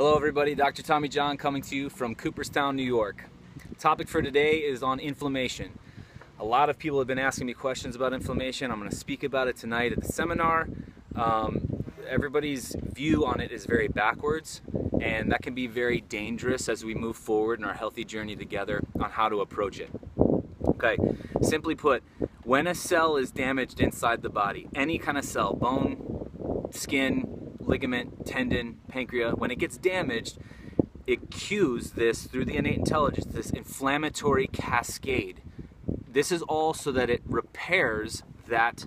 Hello everybody, Dr. Tommy John coming to you from Cooperstown, New York. topic for today is on inflammation. A lot of people have been asking me questions about inflammation. I'm going to speak about it tonight at the seminar. Um, everybody's view on it is very backwards and that can be very dangerous as we move forward in our healthy journey together on how to approach it. Okay, simply put, when a cell is damaged inside the body, any kind of cell, bone, skin, ligament, tendon, pancreas, when it gets damaged, it cues this through the innate intelligence, this inflammatory cascade. This is all so that it repairs that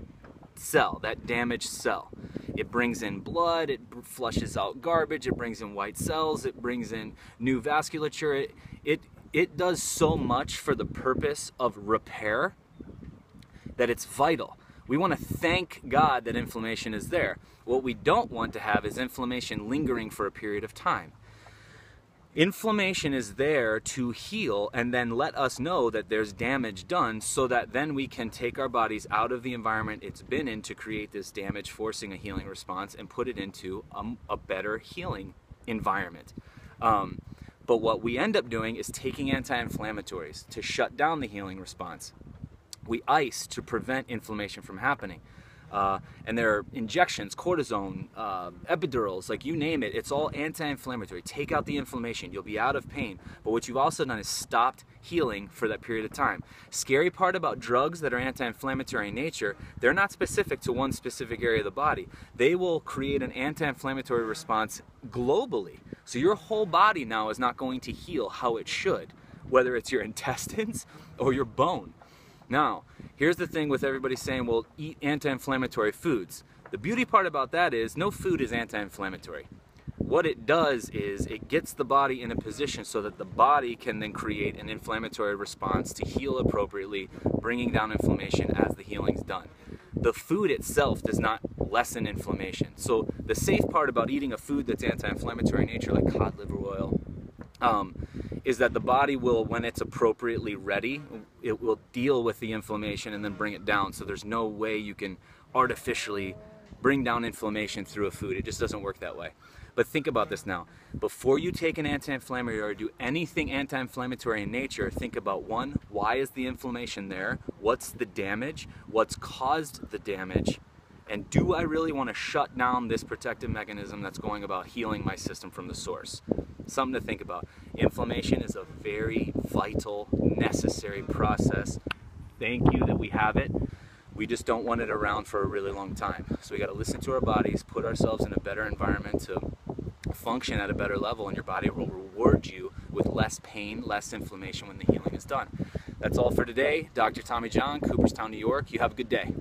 cell, that damaged cell. It brings in blood, it flushes out garbage, it brings in white cells, it brings in new vasculature. It, it, it does so much for the purpose of repair that it's vital. We want to thank God that inflammation is there. What we don't want to have is inflammation lingering for a period of time. Inflammation is there to heal and then let us know that there's damage done so that then we can take our bodies out of the environment it's been in to create this damage, forcing a healing response, and put it into a, a better healing environment. Um, but what we end up doing is taking anti inflammatories to shut down the healing response we ice to prevent inflammation from happening. Uh, and there are injections, cortisone, uh, epidurals, like you name it, it's all anti inflammatory. Take out the inflammation, you'll be out of pain. But what you've also done is stopped healing for that period of time. Scary part about drugs that are anti inflammatory in nature, they're not specific to one specific area of the body. They will create an anti inflammatory response globally. So your whole body now is not going to heal how it should, whether it's your intestines or your bone. Now, here's the thing with everybody saying, well, eat anti-inflammatory foods. The beauty part about that is no food is anti-inflammatory. What it does is it gets the body in a position so that the body can then create an inflammatory response to heal appropriately, bringing down inflammation as the healing's done. The food itself does not lessen inflammation. So the safe part about eating a food that's anti-inflammatory in nature, like cod liver oil, um, is that the body will, when it's appropriately ready, it will deal with the inflammation and then bring it down. So there's no way you can artificially bring down inflammation through a food. It just doesn't work that way. But think about this now. Before you take an anti-inflammatory or do anything anti-inflammatory in nature, think about one, why is the inflammation there? What's the damage? What's caused the damage? And do I really want to shut down this protective mechanism that's going about healing my system from the source? Something to think about. Inflammation is a very vital, necessary process. Thank you that we have it. We just don't want it around for a really long time. So we got to listen to our bodies, put ourselves in a better environment to function at a better level, and your body will reward you with less pain, less inflammation when the healing is done. That's all for today. Dr. Tommy John, Cooperstown, New York. You have a good day.